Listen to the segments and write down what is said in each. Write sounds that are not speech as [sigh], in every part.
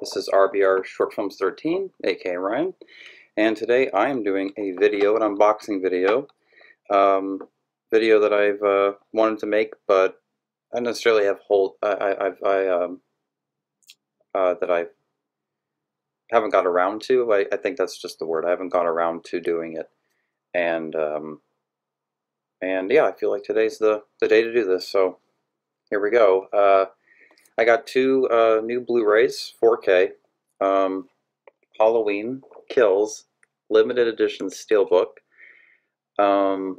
This is RBR Short Films 13, aka Ryan, and today I am doing a video, an unboxing video, um, video that I've uh, wanted to make, but I don't necessarily have hold. I, I, I've I um, uh, that I haven't got around to. I, I think that's just the word. I haven't got around to doing it, and um, and yeah, I feel like today's the the day to do this. So here we go. Uh, I got two uh, new Blu-rays, 4K, um, Halloween Kills, limited edition steelbook. Um,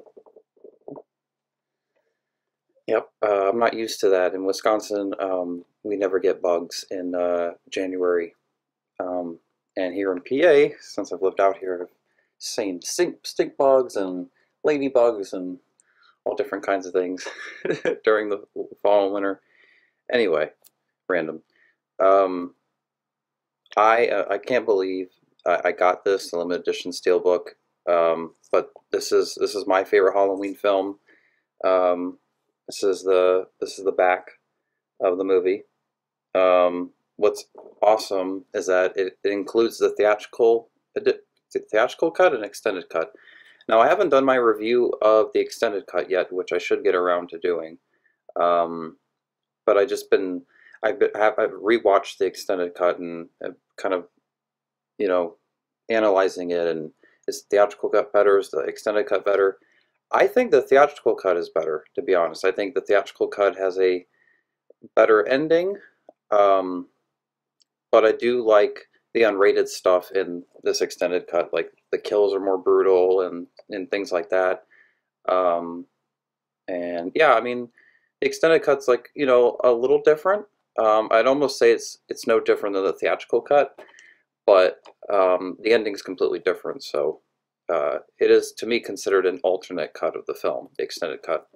yep, uh, I'm not used to that. In Wisconsin, um, we never get bugs in uh, January. Um, and here in PA, since I've lived out here, I've seen stink, stink bugs and ladybugs and all different kinds of things [laughs] during the fall and winter. Anyway, random. Um, I uh, I can't believe I, I, got this limited edition steelbook. Um, but this is this is my favorite Halloween film. Um, this is the this is the back of the movie. Um, what's awesome is that it, it includes the theatrical the theatrical cut and extended cut. Now I haven't done my review of the extended cut yet, which I should get around to doing. Um, but I just been I've, been, I've rewatched the extended cut and kind of, you know, analyzing it and is the theatrical cut better? Is the extended cut better? I think the theatrical cut is better, to be honest. I think the theatrical cut has a better ending, um, but I do like the unrated stuff in this extended cut. Like the kills are more brutal and, and things like that. Um, and yeah, I mean, the extended cut's like, you know, a little different. Um, I'd almost say it's it's no different than the theatrical cut, but um, the ending's completely different. So uh, it is, to me, considered an alternate cut of the film, the extended cut.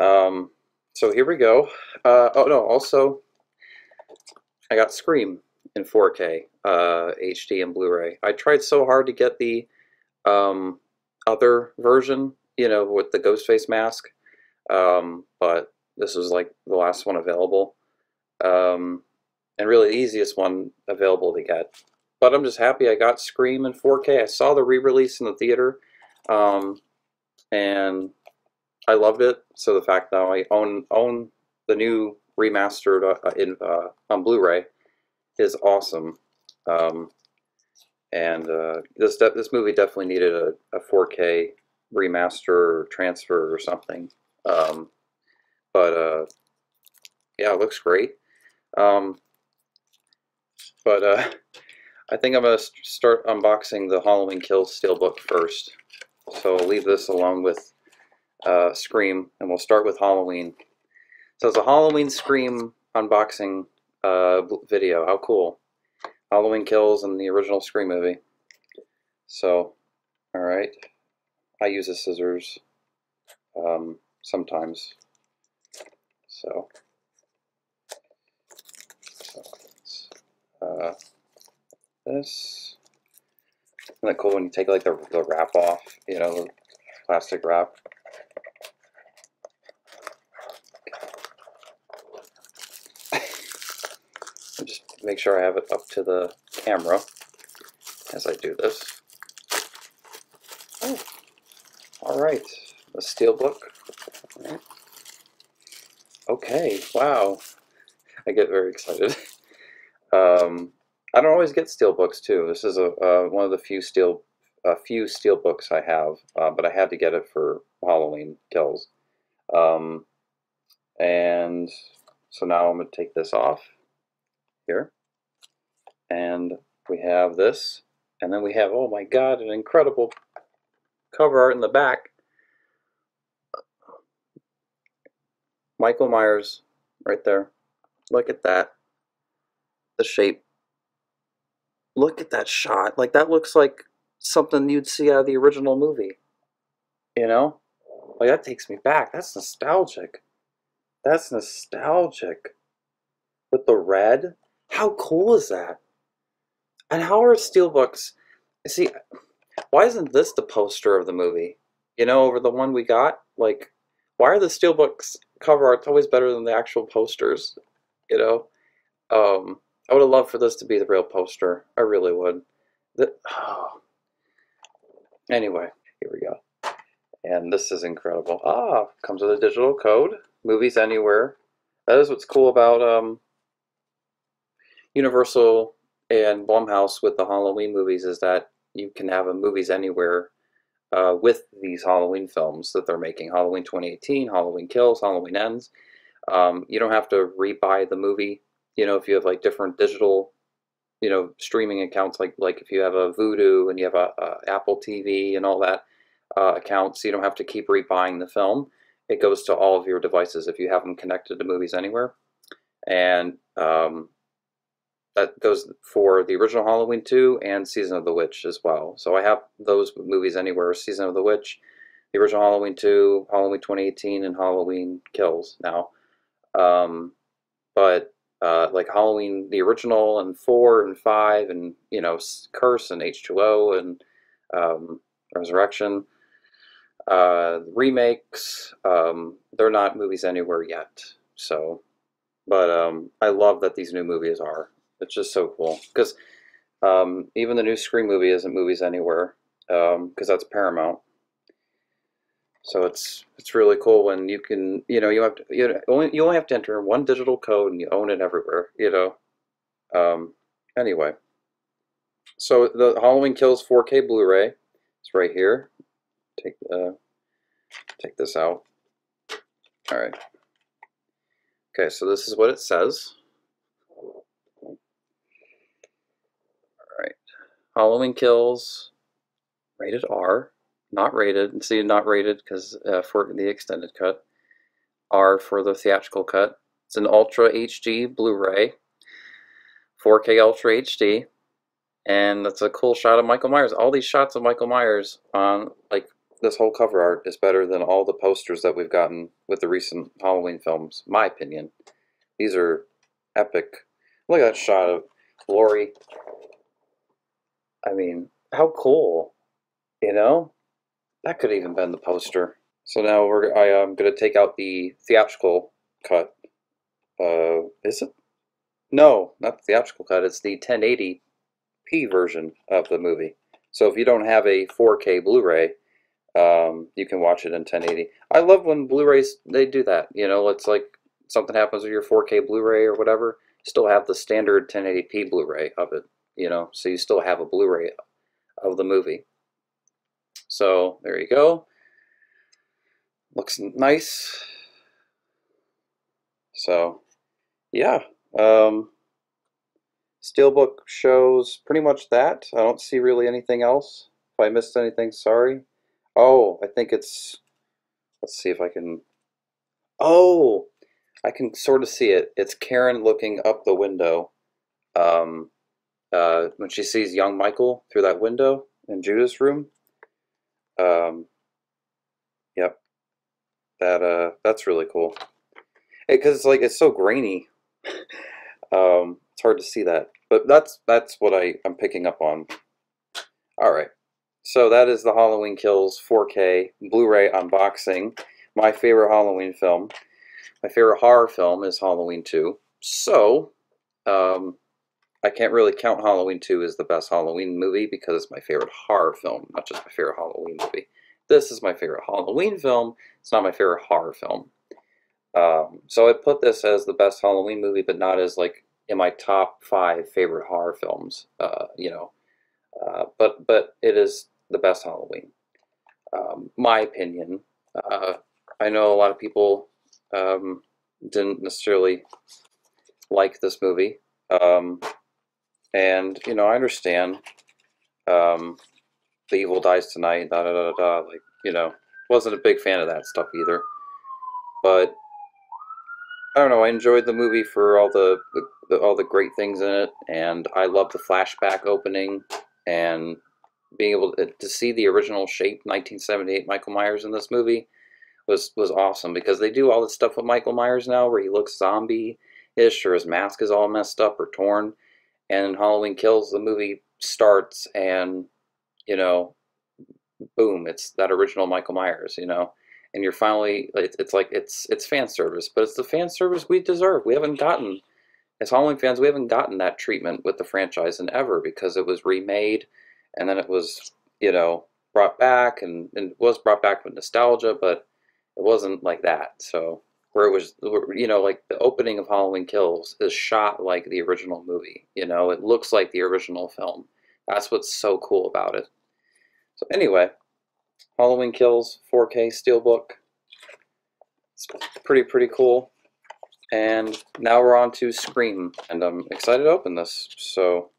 Um, so here we go. Uh, oh no, also I got Scream in 4K uh, HD and Blu-ray. I tried so hard to get the um, other version, you know, with the Ghostface mask, um, but this was like the last one available um, and really the easiest one available to get. But I'm just happy I got Scream in 4K. I saw the re-release in the theater, um, and I loved it. So the fact that I own own the new remastered uh, in uh, on Blu-ray is awesome. Um, and uh, this this movie definitely needed a, a 4K remaster or transfer or something. Um, but uh, yeah, it looks great. Um, but uh, I think I'm going to start unboxing the Halloween Kills Steelbook first. So I'll leave this along with uh, Scream, and we'll start with Halloween. So it's a Halloween Scream unboxing uh, video. How cool. Halloween Kills and the original Scream movie. So, alright. I use the scissors um, sometimes. So, uh, this. Isn't that cool when you take like the, the wrap off, you know, the plastic wrap? [laughs] just make sure I have it up to the camera as I do this. Oh, all right, the steel book. Okay, wow. [laughs] I get very excited. [laughs] Um, I don't always get steel books too. This is a uh, one of the few steel a few steel books I have, uh, but I had to get it for Halloween kills. Um, and so now I'm going to take this off here, and we have this, and then we have oh my god, an incredible cover art in the back. Michael Myers right there. Look at that the shape. Look at that shot. Like that looks like something you'd see out of the original movie. You know? Like that takes me back. That's nostalgic. That's nostalgic. With the red. How cool is that? And how are steelbooks? See, why isn't this the poster of the movie? You know, over the one we got? Like, why are the steelbooks cover arts always better than the actual posters? You know? Um, I would have loved for this to be the real poster. I really would. The, oh. [sighs] Anyway, here we go. And this is incredible. Ah, comes with a digital code. Movies anywhere. That is what's cool about um, Universal and Blumhouse with the Halloween movies is that you can have a movies anywhere uh, with these Halloween films that they're making. Halloween 2018, Halloween Kills, Halloween Ends. Um, you don't have to rebuy the movie. You know, if you have like different digital, you know, streaming accounts, like like if you have a Vudu and you have a, a Apple TV and all that uh, accounts, you don't have to keep rebuying the film. It goes to all of your devices if you have them connected to Movies Anywhere. And um, that goes for the original Halloween 2 and Season of the Witch as well. So I have those movies anywhere Season of the Witch, the original Halloween 2, Halloween 2018, and Halloween Kills now. Um, but uh, like Halloween, the original, and 4 and 5, and, you know, Curse and H2O and um, Resurrection. Uh, remakes, um, they're not movies anywhere yet. So, but um, I love that these new movies are. It's just so cool because um, even the new Scream movie isn't movies anywhere because um, that's Paramount. So it's it's really cool when you can you know you have to, you know, only you only have to enter one digital code and you own it everywhere. You know. Um, anyway, so the Halloween Kills 4K Blu-ray is right here. Take the take this out. All right. Okay, so this is what it says. All right, Halloween Kills, rated R, not rated. and See, not rated because uh, for the extended cut. R for the theatrical cut. It's an Ultra HD Blu-ray, 4K Ultra HD, and that's a cool shot of Michael Myers. All these shots of Michael Myers on like this whole cover art is better than all the posters that we've gotten with the recent Halloween films. My opinion. These are epic. Look at that shot of Laurie I mean, how cool, you know? That could even been the poster. So now we're I am gonna take out the theatrical cut. Uh, is it? No, not the theatrical cut. It's the 1080p version of the movie. So if you don't have a 4K Blu-ray, um, you can watch it in 1080. I love when Blu-rays they do that. You know, it's like something happens with your 4K Blu-ray or whatever. Still have the standard 1080p Blu-ray of it you know, so you still have a Blu-ray of the movie. So there you go. Looks nice. So yeah, um, Steelbook shows pretty much that. I don't see really anything else. If I missed anything, sorry. Oh, I think it's, let's see if I can, oh, I can sort of see it. It's Karen looking up the window. Um, uh, when she sees young Michael through that window in Judith's room. Um, yep, that uh, that's really cool. Because hey, it's like it's so grainy. um, it's hard to see that, but that's that's what I I'm picking up on. All right, so that is the Halloween Kills 4K Blu-ray unboxing. My favorite Halloween film. My favorite horror film is Halloween 2. So, um, I can't really count Halloween 2 as the best Halloween movie because it's my favorite horror film, not just my favorite Halloween movie. This is my favorite Halloween film. It's not my favorite horror film. Um, so I put this as the best Halloween movie, but not as like in my top five favorite horror films. Uh, you know, uh, but but it is the best Halloween. Um, my opinion. Uh, I know a lot of people um, didn't necessarily like this movie. Um, and, you know, I understand um, the evil dies tonight, da da da da. Like, you know, wasn't a big fan of that stuff either. But I don't know. I enjoyed the movie for all the, the all the great things in it, and I love the flashback opening and being able to, to see the original shape 1978 Michael Myers in this movie was was awesome because they do all this stuff with Michael Myers now where he looks zombie-ish or his mask is all messed up or torn and Halloween Kills, the movie starts, and you know, boom, it's that original Michael Myers, you know, and you're finally, it's, it's like it's it's fan service, but it's the fan service we deserve. We haven't gotten as Halloween fans, we haven't gotten that treatment with the franchise in ever because it was remade and then it was, you know, brought back and, and it was brought back with nostalgia, but it wasn't like that. So where it was, you know, like the opening of Halloween Kills is shot like the original movie. You know, it looks like the original film. That's what's so cool about it. So anyway, Halloween Kills 4K Steelbook. It's pretty, pretty cool. And now we're on to Scream, and I'm excited to open this. So,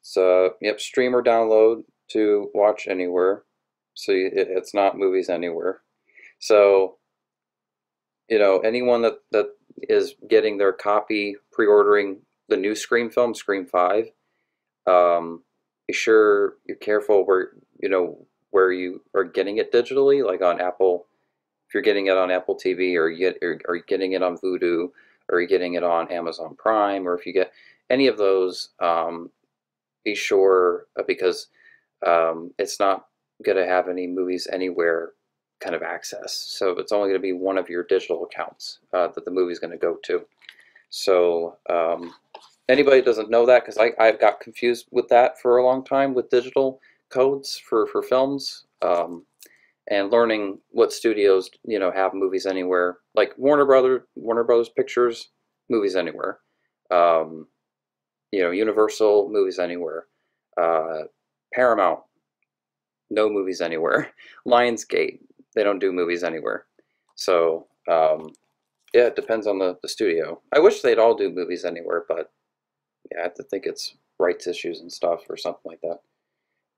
it's uh, yep, stream or download to watch anywhere. So it's not movies anywhere. So, you know, anyone that that is getting their copy, pre-ordering the new Scream film, Scream Five, um, be sure you're careful where you know where you are getting it digitally, like on Apple. If you're getting it on Apple TV or you're getting it on Vudu or you're getting it on Amazon Prime or if you get any of those, um, be sure uh, because um, it's not going to have any movies anywhere kind of access. So it's only going to be one of your digital accounts uh, that the movie is going to go to. So um, anybody doesn't know that because I, I got confused with that for a long time with digital codes for, for films. Um, and learning what studios you know have movies anywhere like warner brother warner brothers pictures movies anywhere um, you know universal movies anywhere uh, paramount no movies anywhere [laughs] lionsgate they don't do movies anywhere so um, yeah it depends on the, the studio i wish they'd all do movies anywhere but yeah i have to think it's rights issues and stuff or something like that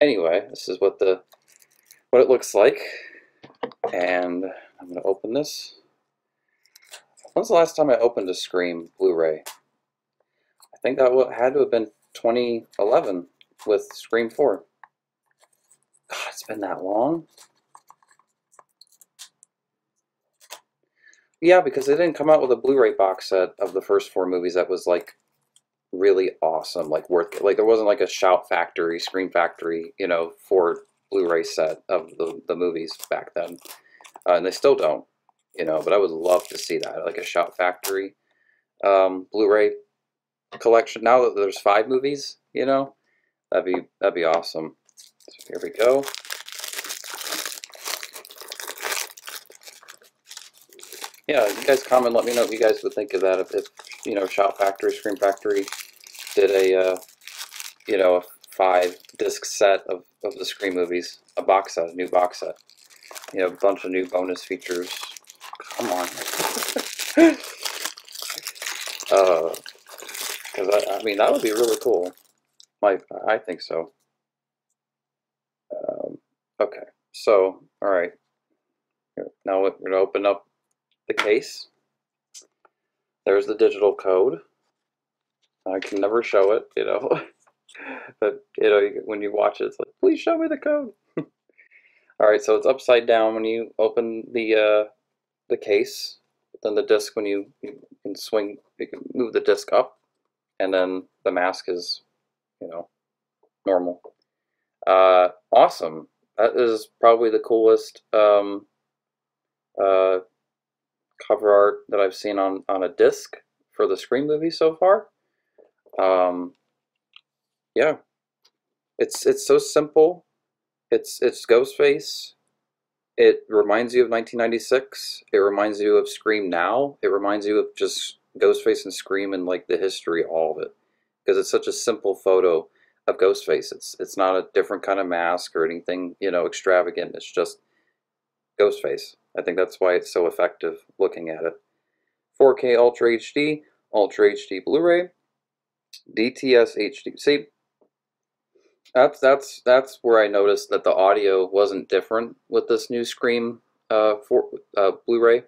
anyway this is what the what it looks like. And I'm going to open this. When's the last time I opened a Scream Blu-ray? I think that had to have been 2011 with Scream 4. God, it's been that long. Yeah, because they didn't come out with a Blu-ray box set of the first four movies that was like really awesome, like worth. Like there wasn't like a Shout Factory, Scream Factory, you know, for Blu-ray set of the, the movies back then. Uh, and they still don't, you know, but I would love to see that, like a Shout Factory um, Blu-ray collection. Now that there's five movies, you know, that'd be, that'd be awesome. So here we go. Yeah, you guys comment, let me know what you guys would think of that. If, if you know, Shout Factory, Scream Factory did a, uh, you know, a five disc set of, of the Scream movies, a box set, a new box set. You know, a bunch of new bonus features. Come on. [laughs] uh, because I, I mean that would be really cool. My, I think so. Um, okay, so all right. Now we're gonna open up the case. There's the digital code. I can never show it, you know. [laughs] but you know, when you watch it, it's like, please show me the code. [laughs] All right, so it's upside down when you open the uh, the case. Then the disc, when you, you can swing, you can move the disc up, and then the mask is, you know, normal. Uh, awesome. That is probably the coolest um, uh, cover art that I've seen on on a disc for the Scream movie so far. Um, yeah, it's it's so simple. It's it's Ghostface. It reminds you of 1996. It reminds you of Scream Now. It reminds you of just Ghostface and Scream and like the history, all of it, because it's such a simple photo of Ghostface. It's it's not a different kind of mask or anything you know extravagant. It's just Ghostface. I think that's why it's so effective looking at it. 4K Ultra HD, Ultra HD Blu-ray, DTS HD. See, that's that's that's where I noticed that the audio wasn't different with this new Scream uh, for, uh, Blu-ray.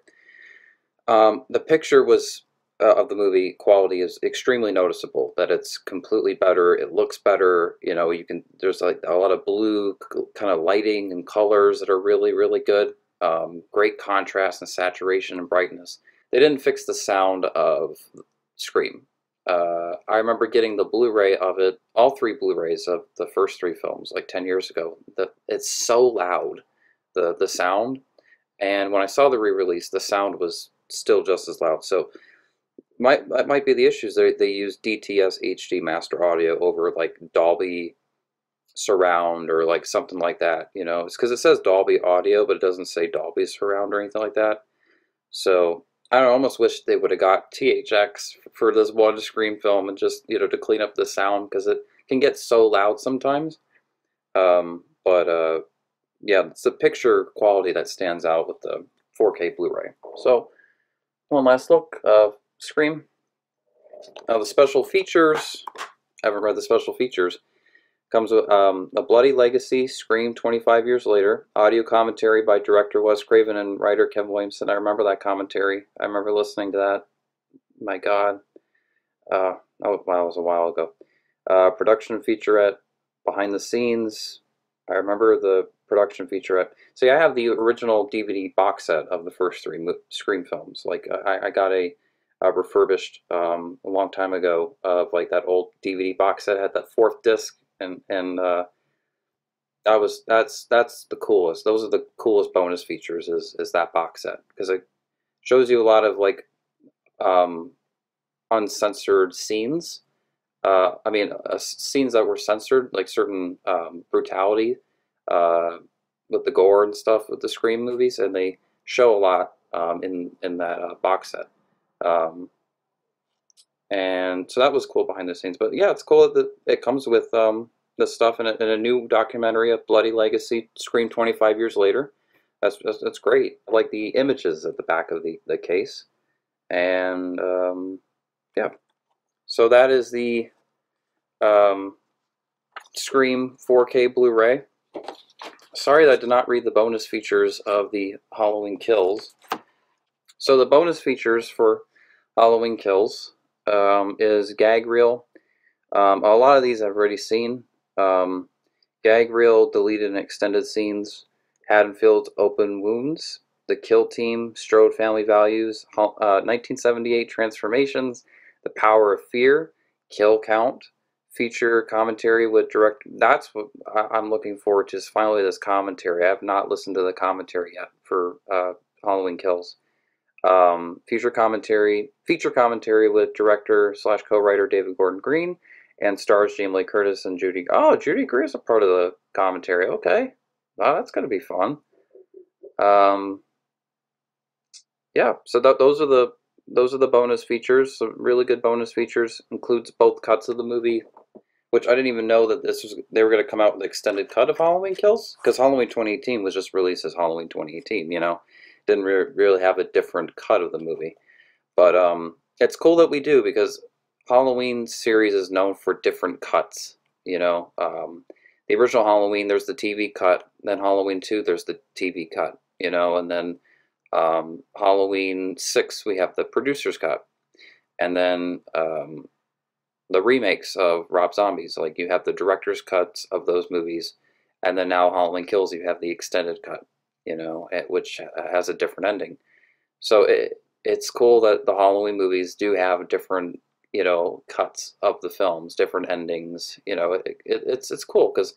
Um, the picture was uh, of the movie quality is extremely noticeable. That it's completely better. It looks better. You know, you can there's like a lot of blue kind of lighting and colors that are really really good. Um, great contrast and saturation and brightness. They didn't fix the sound of Scream. Uh, I remember getting the Blu-ray of it, all three Blu-rays of the first three films, like 10 years ago. The, it's so loud, the, the sound. And when I saw the re-release, the sound was still just as loud. So might that might be the issues. They they use DTS HD master audio over like Dolby surround or like something like that. You know, it's because it says Dolby audio, but it doesn't say Dolby surround or anything like that. So I almost wish they would have got THX for this one Scream film and just you know to clean up the sound because it can get so loud sometimes. Um, but uh, yeah, it's the picture quality that stands out with the 4K Blu-ray. So one last look of Scream. Now the special features. I haven't read the special features. Comes with um, a Bloody Legacy, Scream 25 years later, audio commentary by director Wes Craven and writer Kevin Williamson. I remember that commentary. I remember listening to that. My God. Uh, oh, wow, it was a while ago. Uh, production featurette, behind the scenes. I remember the production featurette. See, I have the original DVD box set of the first three Scream films. Like, I, I got a, refurbished um, a long time ago of like that old DVD box set. had that fourth disc and and uh, that was that's that's the coolest. Those are the coolest bonus features is is that box set because it shows you a lot of like um, uncensored scenes. Uh, I mean, uh, scenes that were censored, like certain um, brutality uh, with the gore and stuff with the Scream movies, and they show a lot um, in in that uh, box set. Um, and so that was cool behind the scenes. But yeah, it's cool that it comes with um, the stuff in a, in a new documentary of Bloody Legacy, Scream 25 years later. That's, that's, that's great. I like the images at the back of the, the case. And um, yeah, so that is the um, Scream 4K Blu-ray. Sorry that I did not read the bonus features of the Halloween Kills. So the bonus features for Halloween Kills um, is gag reel. Um, a lot of these I've already seen. Um, gag reel, deleted and extended scenes, Haddonfield's open wounds, the kill team, Strode family values, uh, 1978 transformations, the power of fear, kill count, feature commentary with direct. That's what I'm looking forward to. Is finally this commentary. I have not listened to the commentary yet for uh, Halloween Kills. Um, feature commentary, feature commentary with director slash co-writer David Gordon Green, and stars Jamie Lee Curtis and Judy. Oh, Judy Greer is a part of the commentary. Okay, that's gonna be fun. Um, yeah, so th those are the those are the bonus features. Some really good bonus features includes both cuts of the movie, which I didn't even know that this was they were gonna come out with extended cut of Halloween Kills because Halloween 2018 was just released as Halloween 2018. You know, didn't re really have a different cut of the movie, but um, it's cool that we do because Halloween series is known for different cuts. You know, um, the original Halloween, there's the TV cut. Then Halloween 2, there's the TV cut. You know, and then um, Halloween 6, we have the producer's cut. And then um, the remakes of Rob Zombies, like you have the director's cuts of those movies. And then now Halloween Kills, you have the extended cut, you know, eh, which uh, has a different ending. So it, it's cool that the Halloween movies do have different you know cuts of the films, different endings. You know, it, it, it's it's cool because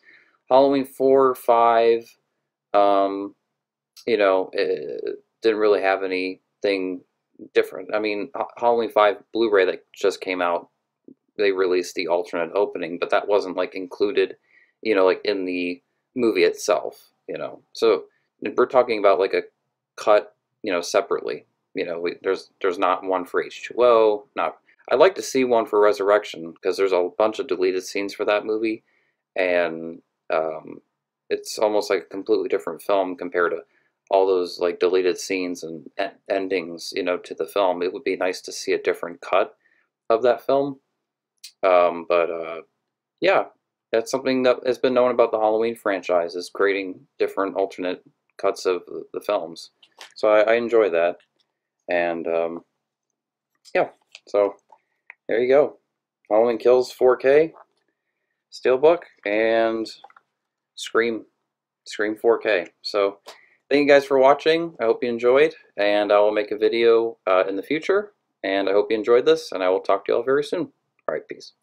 Halloween four, five, um, you know, eh, didn't really have anything different. I mean, Halloween five Blu-ray that just came out, they released the alternate opening, but that wasn't like included, you know, like in the movie itself. You know, so we're talking about like a cut, you know, separately. You know, we, there's there's not one for H2O, not I'd like to see one for Resurrection because there's a bunch of deleted scenes for that movie, and um, it's almost like a completely different film compared to all those like deleted scenes and endings, you know, to the film. It would be nice to see a different cut of that film. Um, but uh, yeah, that's something that has been known about the Halloween franchise is creating different alternate cuts of the films. So I, I enjoy that, and um, yeah, so there you go. Halloween Kills 4K, Steelbook, and Scream, Scream 4K. So thank you guys for watching. I hope you enjoyed, and I will make a video uh, in the future. And I hope you enjoyed this, and I will talk to you all very soon. All right, peace.